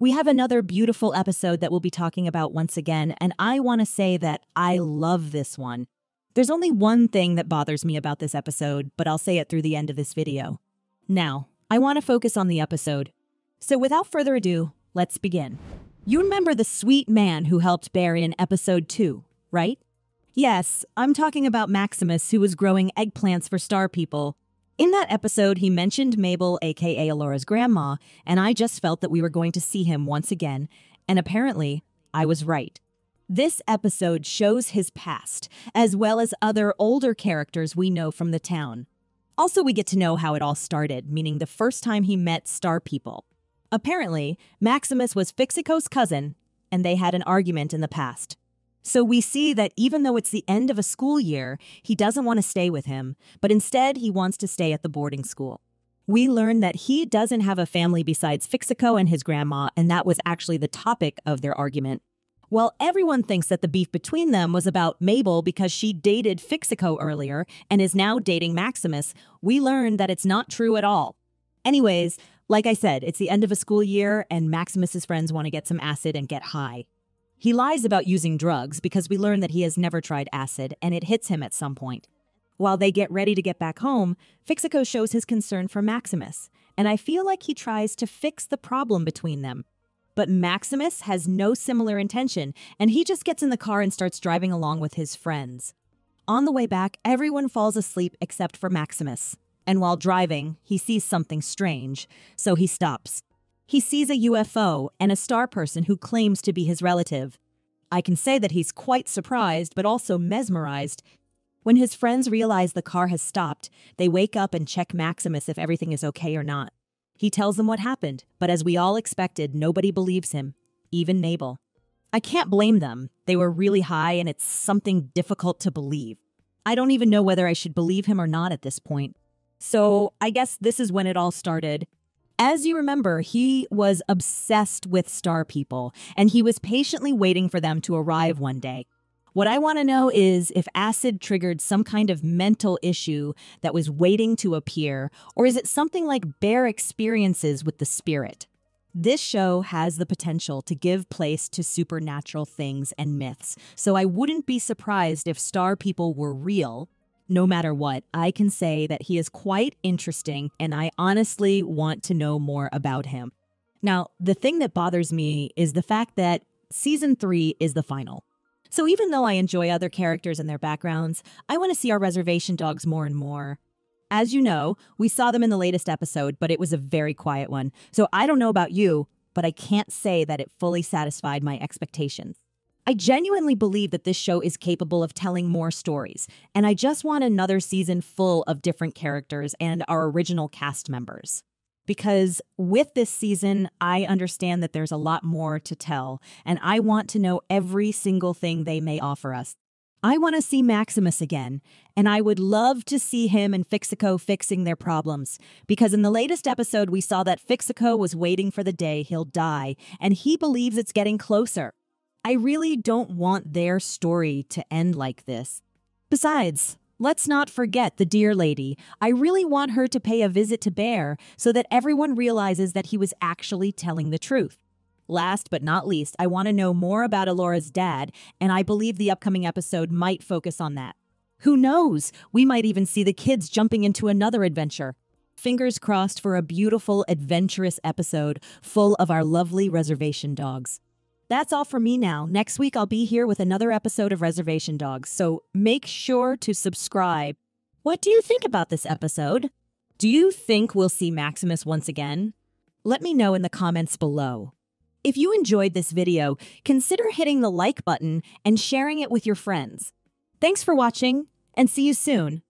We have another beautiful episode that we'll be talking about once again, and I want to say that I love this one. There's only one thing that bothers me about this episode, but I'll say it through the end of this video. Now, I want to focus on the episode. So without further ado, let's begin. You remember the sweet man who helped Barry in episode 2, right? Yes, I'm talking about Maximus who was growing eggplants for star people in that episode, he mentioned Mabel, aka Elora's grandma, and I just felt that we were going to see him once again, and apparently, I was right. This episode shows his past, as well as other older characters we know from the town. Also, we get to know how it all started, meaning the first time he met Star People. Apparently, Maximus was Fixico's cousin, and they had an argument in the past. So we see that even though it's the end of a school year, he doesn't want to stay with him, but instead he wants to stay at the boarding school. We learn that he doesn't have a family besides Fixico and his grandma, and that was actually the topic of their argument. While everyone thinks that the beef between them was about Mabel because she dated Fixico earlier and is now dating Maximus, we learn that it's not true at all. Anyways, like I said, it's the end of a school year, and Maximus's friends want to get some acid and get high. He lies about using drugs because we learn that he has never tried acid and it hits him at some point. While they get ready to get back home, Fixico shows his concern for Maximus, and I feel like he tries to fix the problem between them. But Maximus has no similar intention, and he just gets in the car and starts driving along with his friends. On the way back, everyone falls asleep except for Maximus. And while driving, he sees something strange, so he stops. He sees a UFO and a star person who claims to be his relative. I can say that he's quite surprised, but also mesmerized. When his friends realize the car has stopped, they wake up and check Maximus if everything is okay or not. He tells them what happened, but as we all expected, nobody believes him, even Mabel. I can't blame them. They were really high, and it's something difficult to believe. I don't even know whether I should believe him or not at this point. So I guess this is when it all started. As you remember, he was obsessed with star people, and he was patiently waiting for them to arrive one day. What I want to know is if acid triggered some kind of mental issue that was waiting to appear, or is it something like Bear experiences with the spirit? This show has the potential to give place to supernatural things and myths, so I wouldn't be surprised if star people were real no matter what, I can say that he is quite interesting and I honestly want to know more about him. Now, the thing that bothers me is the fact that season three is the final. So even though I enjoy other characters and their backgrounds, I want to see our reservation dogs more and more. As you know, we saw them in the latest episode, but it was a very quiet one. So I don't know about you, but I can't say that it fully satisfied my expectations. I genuinely believe that this show is capable of telling more stories, and I just want another season full of different characters and our original cast members. Because with this season, I understand that there's a lot more to tell, and I want to know every single thing they may offer us. I want to see Maximus again, and I would love to see him and Fixico fixing their problems. Because in the latest episode, we saw that Fixico was waiting for the day he'll die, and he believes it's getting closer. I really don't want their story to end like this. Besides, let's not forget the deer lady. I really want her to pay a visit to Bear so that everyone realizes that he was actually telling the truth. Last but not least, I want to know more about Elora's dad, and I believe the upcoming episode might focus on that. Who knows? We might even see the kids jumping into another adventure. Fingers crossed for a beautiful, adventurous episode full of our lovely reservation dogs. That's all for me now. Next week, I'll be here with another episode of Reservation Dogs, so make sure to subscribe. What do you think about this episode? Do you think we'll see Maximus once again? Let me know in the comments below. If you enjoyed this video, consider hitting the like button and sharing it with your friends. Thanks for watching, and see you soon.